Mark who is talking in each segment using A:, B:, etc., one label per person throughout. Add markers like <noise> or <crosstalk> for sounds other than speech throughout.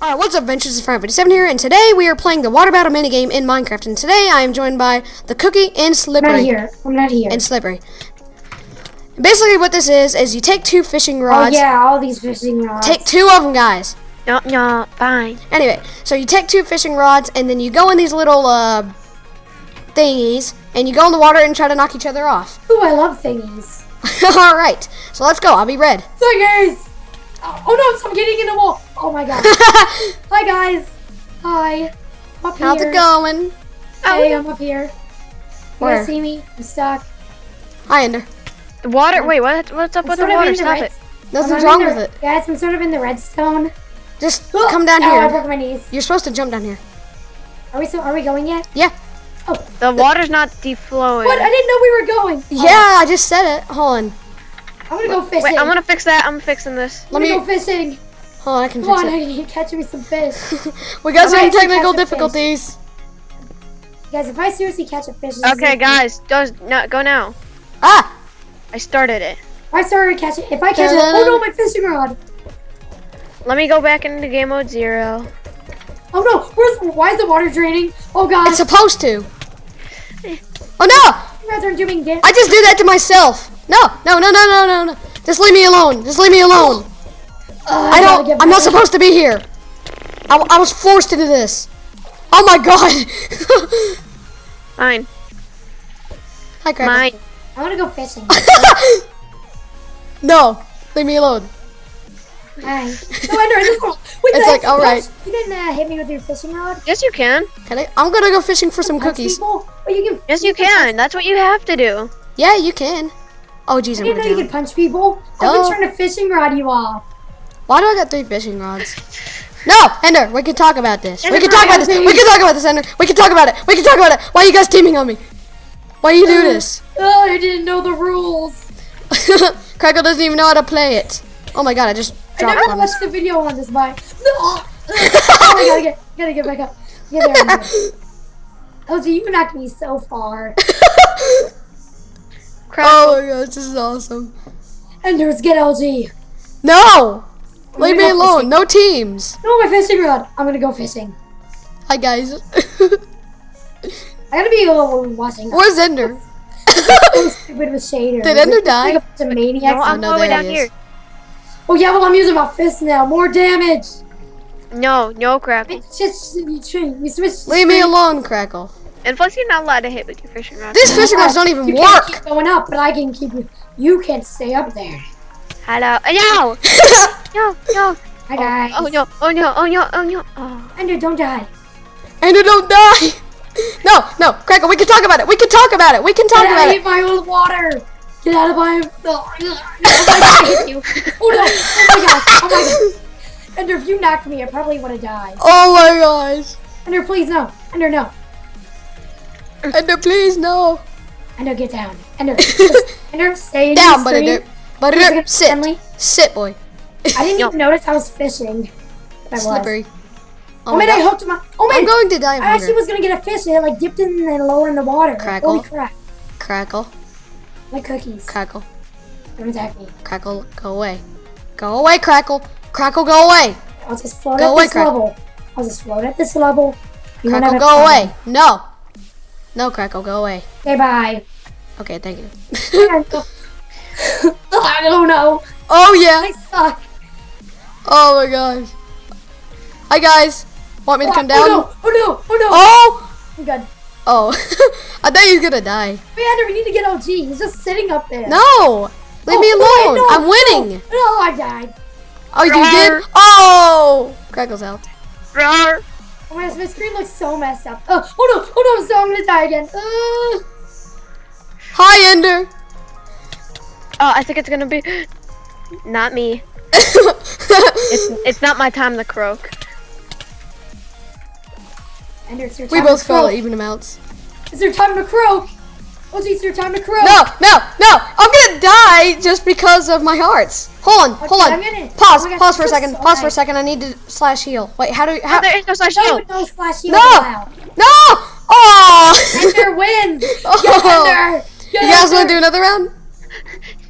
A: Alright, what's up, Ventures? It's Firehound57 here, and today we are playing the water battle minigame in Minecraft. And today I am joined by the Cookie and Slippery.
B: I'm
A: Slippery.
B: not here. I'm not here.
A: And Slippery. Basically, what this is, is you take two fishing rods.
B: oh
A: rods.
B: yeah, all these fishing rods.
A: Take two of them, guys.
C: No, no, fine.
A: Anyway, so you take two fishing rods, and then you go in these little, uh, thingies, and you go in the water and try to knock each other off.
B: Ooh, I love thingies. <laughs>
A: Alright, so let's go. I'll be red.
B: So guys. Oh, oh no, stop getting in the wall. Oh my god. <laughs> Hi guys. Hi. I'm up
A: How's
B: here.
A: it going?
B: Hey, I'm up here. You
A: Where?
B: guys see me? I'm stuck.
A: Hi, Ender.
C: The water. Wait, what? What's up
B: I'm
C: with the water?
B: in the
C: Stop it.
A: Nothing's wrong
B: the-
A: with it.
B: Guys, I'm sort of in the redstone.
A: Just <gasps> oh, come down
B: Ow, I
A: here.
B: broke my knees.
A: You're supposed to jump down here.
B: Are we so? Are we going yet?
A: Yeah. Oh.
C: The water's not deflowing.
B: What? I didn't know we were going. Oh,
A: Yeah, I just said it. Hold on.
B: I'm gonna go fishing.
C: Wait, I'm gonna fix that. I'm fixing this.
A: Let me-
B: go fishing.
A: Hold on, I can
B: Come
A: fix
B: on,
A: it.
B: I need to catch me some fish. <laughs>
A: We got some technical
B: catch a fish.
A: difficulties.
B: guys, if I seriously catch a fish,
C: Okay, guys, does not go now.
A: Ah!
C: I started it.
B: I started catching, if I catch it, oh no, my fishing rod.
C: Let me go back into game mode zero.
B: Oh no, where's, why is the water draining? Oh god,
A: It's supposed to. <laughs> Oh no!
B: you guys are doing.
A: I just did that to myself. No, no, no, no, no, no, no. Just leave me alone. Just leave me alone. I don't. I'm not supposed to be here. I, I was forced into this. Oh my god. <laughs>
C: Fine.
A: Hi, Cracker.
C: Mine.
B: I want to go fishing. <laughs>
A: No, leave me alone.
B: Hi. No, Ender, this one. Wait,
A: It's like, all right.
B: You didn't uh, hit me with your fishing rod.
C: Yes, you can.
A: Can I? I'm gonna go fishing for some cookies.
B: People? Oh, you can.
C: Yes, you can. That's what you have to do.
A: Yeah, you can. Oh jeez,
B: I
A: I'm
B: didn't know
A: gonna
B: you could punch people. I've
A: Duh.
B: been trying to fishing rod you off.
A: Why do I got three fishing rods? No, Ender, we can talk about this. We can talk about this. We can talk about this, Ender. We can talk about it. We can talk about it. Why are you guys teaming on me? Why you do uh, this?
B: Oh, I didn't know the rules. <laughs>
A: Crackle doesn't even know how to play it. Oh my god, I just dropped
B: I
A: never
B: watched the video on this bike. <laughs> No. oh, I gotta get, gotta get back up. Get there. Ender. Oh, so you knocked me so far. <laughs>
C: Crap.
A: Oh my gosh, this is awesome.
B: Enders, get LG.
A: No!
B: I'm
A: Leave me alone.
B: fishing.
A: No teams.
B: No, my fishing rod. I'm gonna go fishing.
A: Hi guys. <laughs>
B: I gotta be a little watching.
A: Where's Ender? <laughs>
B: so stupid with shader.
A: Did Ender die?
B: Like a bunch of maniacs.
C: no, I'm
A: no,
C: all the way
A: there
C: down
A: he
C: here.
A: is.
B: Oh yeah, well I'm using my fist now. More damage.
C: No, no crack.
B: It's just you, tr- you switch.
A: Leave me alone, Crackle.
C: And plus, you're not allowed to hit with your fishing rod.
A: These fishing rods don't even
B: You can't keep going up, but I can keep you. You can't stay up there.
C: Hello. Uh, No. <laughs> no. No.
B: Hi guys.
C: Oh no. Oh no. Oh no. Oh no. Oh.
B: Ender, don't die.
A: Ender, don't die. No, no, Crackle, we can talk about it. We can talk about it. We can talk
B: Get
A: about
B: out
A: it.
B: of my old water. Get out of my. Oh, I hit you. <laughs> Oh no! Oh my god! Oh my god! Ender, if you knocked me, I probably would have died.
A: Oh my gosh.
B: Ender, please no. Ender, no.
A: Ender, please, no.
B: Ender, get down. Ender, just- <laughs> Ender, stay in
A: Down,
B: your
A: but
B: stream.
A: Ender. But Ender, sit.
B: friendly.
A: Sit, boy.
B: I didn't even notice I was fishing. I was.
A: Slippery.
B: Oh, oh
A: my
B: man, I hooked oh my. Oh man, I'm
A: going to die of
B: I actually was gonna get a fish and it like dipped in and lower in the water.
A: Crackle.
B: Holy crap!
A: Crackle,
B: My cookies.
A: crackle,
B: Don't attack me.
A: crackle, go away. Go away, Crackle. Crackle, go away.
B: I'll just float
A: Go
B: at
A: away,
B: this
A: Crackle.
B: level. I'll just float at this level. You
A: Crackle, go
B: problem.
A: away. No. No, Crackle, go away.
B: Okay, bye.
A: Okay, thank you. <laughs>
B: I don't know.
A: oh, yeah.
B: I suck.
A: Oh, my gosh. Hi, guys. Want me to oh, come down?
B: Oh no! Oh no! Oh no!
A: Oh!
B: I'm good.
A: Oh. <laughs> I thought you were gonna die.
B: Wait, Andrew, we need to get OG. He's just sitting up there.
A: No! Leave
B: Oh,
A: me
B: wait,
A: alone.
B: no,
A: I'm winning.
B: No, I died.
A: Oh, you
C: Roar.
A: did? Oh! Crackle's out.
C: Roar.
B: Oh my gosh, my screen looks so messed up. Oh, oh no! Oh no! So I'm gonna die again. Uh,
A: Hi, Ender.
C: Oh, I think it's gonna be. <gasps> Not me. <laughs> It's it's not my time to croak.
B: Ender, it's your
A: we both
B: to
A: fell
B: croak.
A: at even amounts.
B: It's your time to croak. OG, it's your time to croak.
A: No, no, no! I'm gonna die just because of my hearts. Hold on, hold
B: Okay,
A: on.
B: I'm gonna-
A: Pause,
B: oh
A: pause for a second.
B: so
A: Pause for a second. I need to slash heal. Wait, how do you? How? <laughs>
C: Oh, there is no slash
B: No, no slash you
A: No!
B: allowed.
A: No! Oh!
B: Ender wins. Get
A: Oh.
B: Ender. Get
A: You guys want to do another round?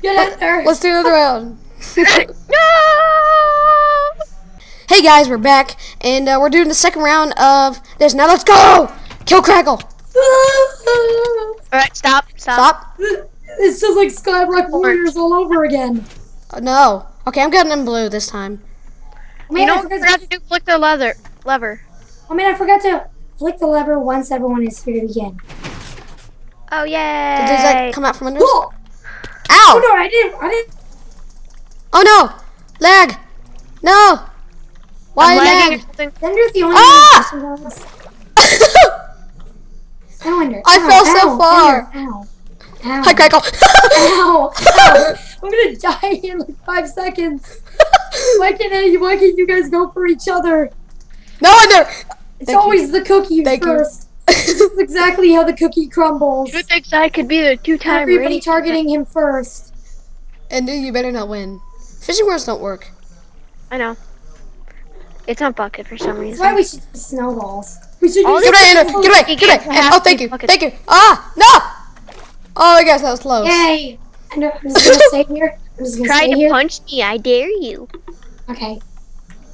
B: Get Ender.
A: Let's do another round. <laughs>
C: no.
A: Hey guys, we're back, and uh, we're doing the second round of this. Now let's go! Kill Crackle!
C: Alright, stop, stop.
A: Stop.
B: It's just like Skyblock Warriors all over again.
A: Uh, no. Okay, I'm getting in blue this time.
B: I mean,
C: You know
B: I forgot
C: forgot to do? Flick the leather lever.
B: I mean, I forgot to flick the lever once everyone is figured again.
C: Oh yeah!
A: Did
C: yay!
A: those like come out from under? us?
B: Oh, no, I didn't. I didn't.
A: Oh no! Lag! No! Why
C: I'm lagging
A: lag?
C: or
B: the only
A: Ah!
B: one who knows. Ow, Ender.
A: I
B: Ow,
A: fell so far.
B: Ender, Ow. Ow.
A: Hi, Crackle!
B: Ow. Ow. <laughs> I'm gonna die in like five seconds. Why can't any, Why can't you guys go for each other?
A: no wonder!
B: It's
A: Thank you.
B: always the cookie
A: Thank you.
B: first. <laughs> this is exactly how the cookie crumbles.
C: Who thinks I could be the two-time
B: Everybody
C: race?
B: targeting him first.
A: and dude, you better not win. Fishing words don't work.
C: I know. It's on bucket for some
B: That's why
C: reason.
B: we should use snowballs. We should use
A: Get away, Ender!
B: snowballs.
A: Get away! Get away! And- oh, thank you! Thank you! Ah! No! Oh, I guess that was close.
B: Yay! Ender, I'm just gonna stay here. I'm just gonna
C: Try
B: stay
C: to
B: here.
C: punch me, I dare you.
B: Okay.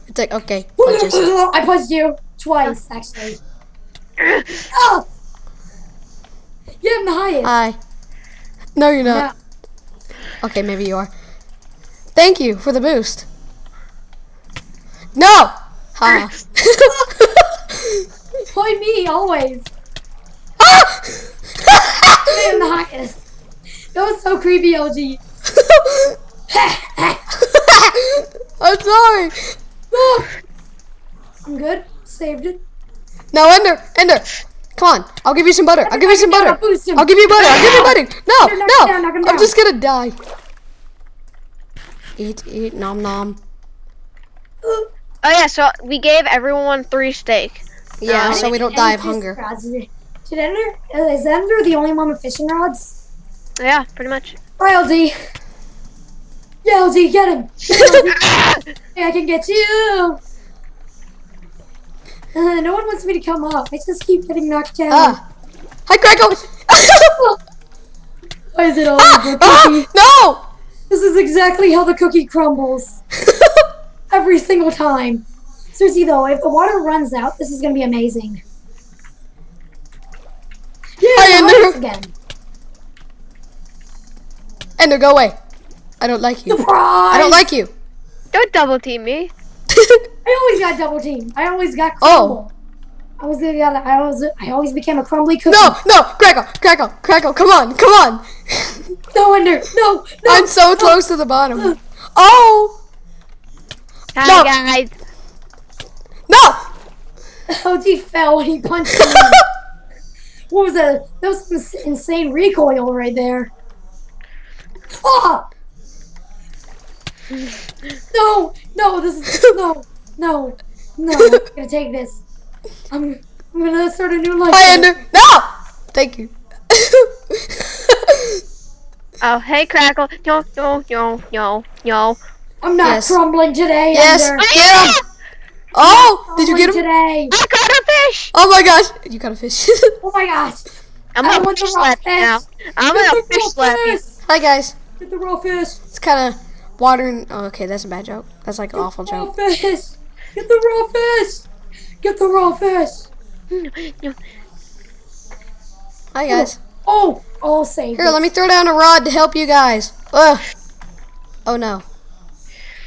A: It's like, okay, <laughs> punches.
B: I punched you twice, actually. Oh! Yeah, I'm the highest.
A: Hi. No, you're
B: No.
A: not. Okay, maybe you are. Thank you for the boost. No! Ha. <laughs> <laughs>
B: Why me, always?
A: Ah!
B: I am the highest. That was so creepy, LG. <laughs>
A: I'm sorry. <sighs>
B: I'm good. Saved it.
A: No, Ender, Ender. Come on, I'll give you some butter. I'll give you some
B: Knock him down,
A: butter.
B: I'll boost him.
A: I'll give you butter. I'll give you butter. No, no.
B: down, knock him
A: I'm just gonna die. Eat, eat, nom nom. <gasps>
C: Oh yeah, so we gave everyone three steak.
A: Yeah,
B: I
A: so we don't die of hunger.
B: Did Ender? uh, Is Ender the only one with fishing rods?
C: Yeah, pretty much.
B: Bye, LG. Yeah, LG, get him. Get him, LG. <laughs> Hey, I can get you. Uh, no one wants me to come up. I just keep getting knocked down.
A: Ah. Hi, Crackle. <laughs>
B: Why is it all
A: ah,
B: over
A: ah,
B: cookie?
A: no.
B: This is exactly how the cookie crumbles. <laughs> Every single time. Seriously though, if the water runs out, this is gonna be amazing. Yeah,
A: Hi,
B: the
A: Ender.
B: again.
A: Ender, go away. I don't like you.
B: Surprise!
A: I don't like you.
C: Don't double team me. <laughs>
B: I always got double team. I always got
A: Oh.
B: I was the got. I was. I always became a crumbly cookie.
A: no, no, Crackle, Crackle, Crackle. Come on, come on. <laughs>
B: no Ender. No, no.
A: I'm so close to the bottom. Oh
C: Hi
A: No.
C: guys.
A: No. <laughs>
B: OG fell when he punched me. <laughs> what was that? That was some insane recoil right there. Ah! No, no, this is <laughs> no, no, no. I'm gonna take this. I'm, I'm gonna start a new life.
A: Hi, Ender. No. Thank you.
C: Oh hey Crackle. No no no no no.
B: I'm not
A: Yes.
B: crumbling today.
A: Yes.
B: Ender.
A: Get him. Oh, did you get him?
B: Today.
C: I caught a fish.
A: Oh my gosh, you got a fish. <laughs>
B: Oh my gosh.
C: I'm
B: I
C: gonna fish slap you now. I'm
B: Get
C: gonna fish slap you.
A: Hi guys.
B: Get the raw fish.
A: It's kind of watering. Oh, okay, that's a bad joke. That's like an awful
B: Raw
A: joke.
B: fish. Get the raw fish. Get the raw fish.
C: No,
A: Hi guys.
B: Oh, oh, save
A: Here,
B: it.
A: let me throw down a rod to help you guys. Ugh. Oh no.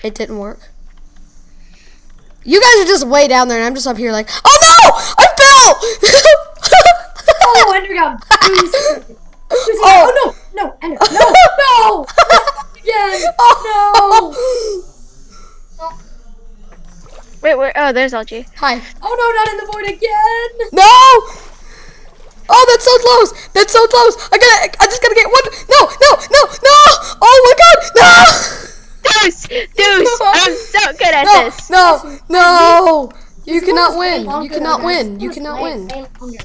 A: It didn't work. You guys are just way down there, and I'm just up here like, oh no! I fell! <laughs>
B: Oh, Ender got boosted. Boosted.
A: Oh.
B: Oh, no, no, Ender, no, no! Again, <laughs> oh. no!
C: Wait, wait. Oh, there's LG.
A: Hi.
B: Oh no, not in the void again!
A: No! Oh, that's so close! That's so close! I gotta, I just gotta get one. No, no, no, no! Oh my god, no! <laughs>
C: Deuce, Deuce. <laughs> I'm so good at
A: No,
C: this.
A: no, no! You
B: This
A: cannot win. You cannot win. You cannot win.
B: way- way longer.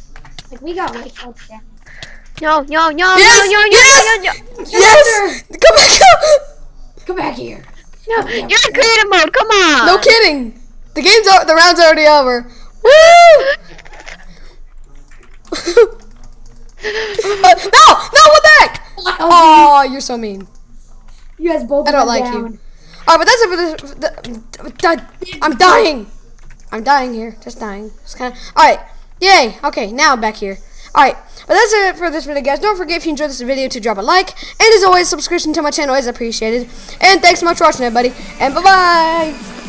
B: Like we got way closer.
C: No, no, no,
A: Yes,
C: no, no, no,
A: yes!
C: no, no,
A: Yes! Come back here!
B: Come back here.
C: no. You're in creative mode. Come on.
A: No kidding. The game's o- the round's already over. Woo! <laughs> Uh, no, no, what the heck? <laughs>
B: Oh,
A: Oh, you're so mean.
B: You guys both
A: I don't like you.
B: down.
A: Alright, but that's it for this. The, the, I'm dying. I'm dying here. Just dying. It's kind of. Alright. Yay. Okay, now I'm back here. Alright. But that's it for this video, guys. Don't forget if you enjoyed this video to drop a like. And as always, subscription to my channel is appreciated. And thanks so much for watching, everybody. And bye-bye.